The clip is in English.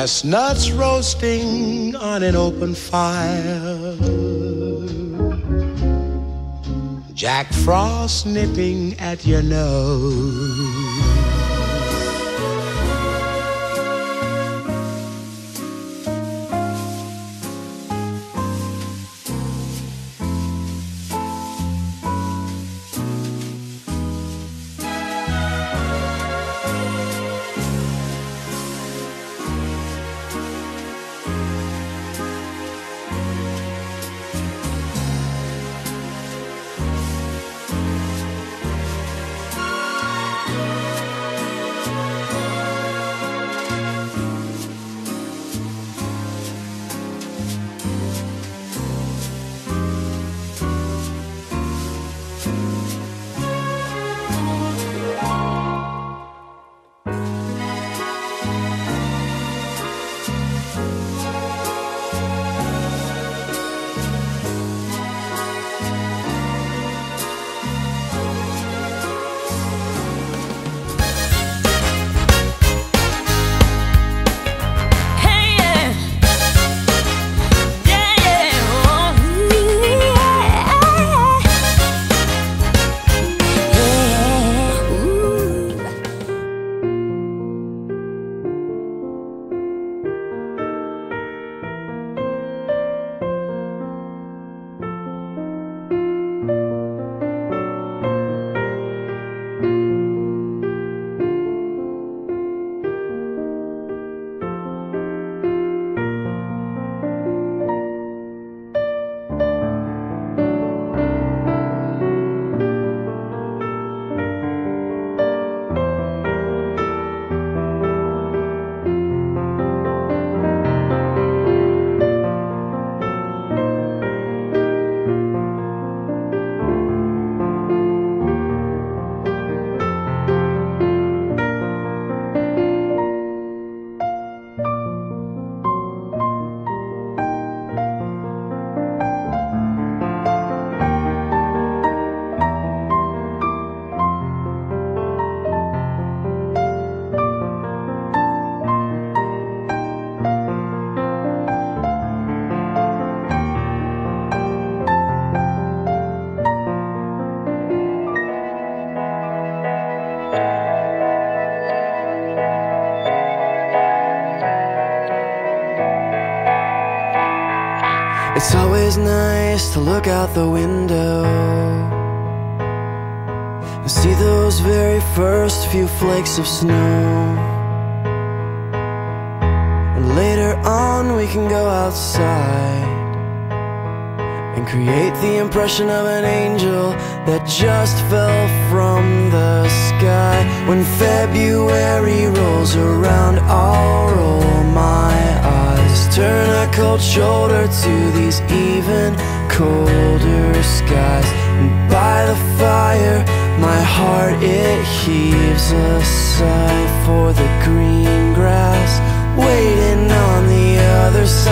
Chestnuts roasting on an open fire. Jack Frost nipping at your nose. Always nice to look out the window and see those very first few flakes of snow. And later on, we can go outside and create the impression of an angel that just fell from the sky. When February rolls around, I'll cold shoulder to these even colder skies. And by the fire, my heart it heaves a sigh for the green grass, waiting on the other side.